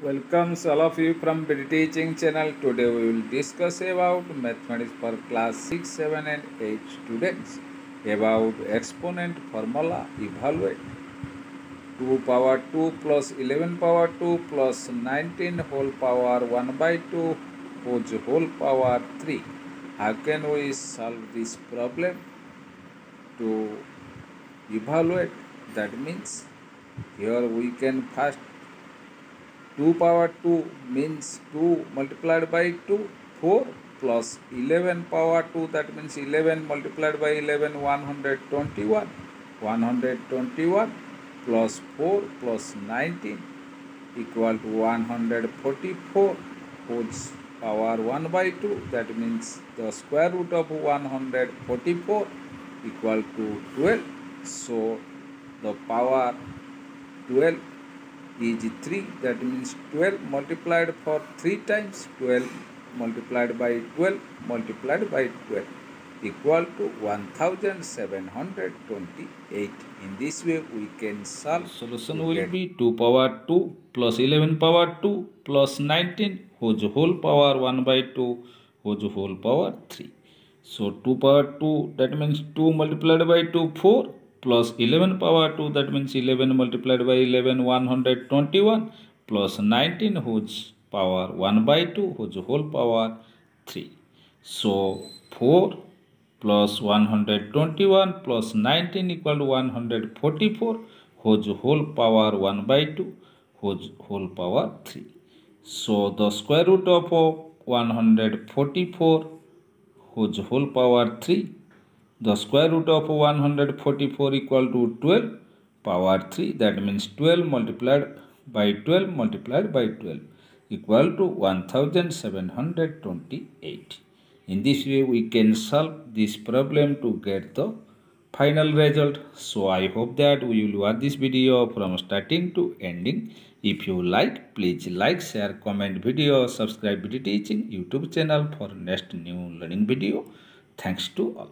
Welcomes all of you from BD Teaching channel. Today we will discuss about mathematics for class 6, 7 and 8 students about exponent formula evaluate 2 power 2 plus 11 power 2 plus 19 whole power 1 by 2 whose whole power 3. How can we solve this problem? To evaluate that means here we can first 2 power 2 means 2 multiplied by 2 4 plus 11 power 2 that means 11 multiplied by 11 121 121 plus 4 plus 19 equal to 144 whose power 1 by 2 that means the square root of 144 equal to 12 so the power 12 is 3 that means 12 multiplied for 3 times 12 multiplied by 12 multiplied by 12 equal to 1728 in this way we can solve Solution will be 2 power 2 plus 11 power 2 plus 19 whose whole power 1 by 2 whose whole power 3. So 2 power 2 that means 2 multiplied by 2 4 plus 11 power 2 that means 11 multiplied by 11 121 plus 19 whose power 1 by 2 whose whole power 3 so 4 plus 121 plus 19 equal to 144 whose whole power 1 by 2 whose whole power 3 so the square root of 144 whose whole power 3 the square root of 144 equal to 12 power 3 that means 12 multiplied by 12 multiplied by 12 equal to 1728 in this way we can solve this problem to get the final result. So i hope that we will watch this video from starting to ending. If you like please like share comment BD subscribe video teaching youtube channel for next new learning video. Thanks to all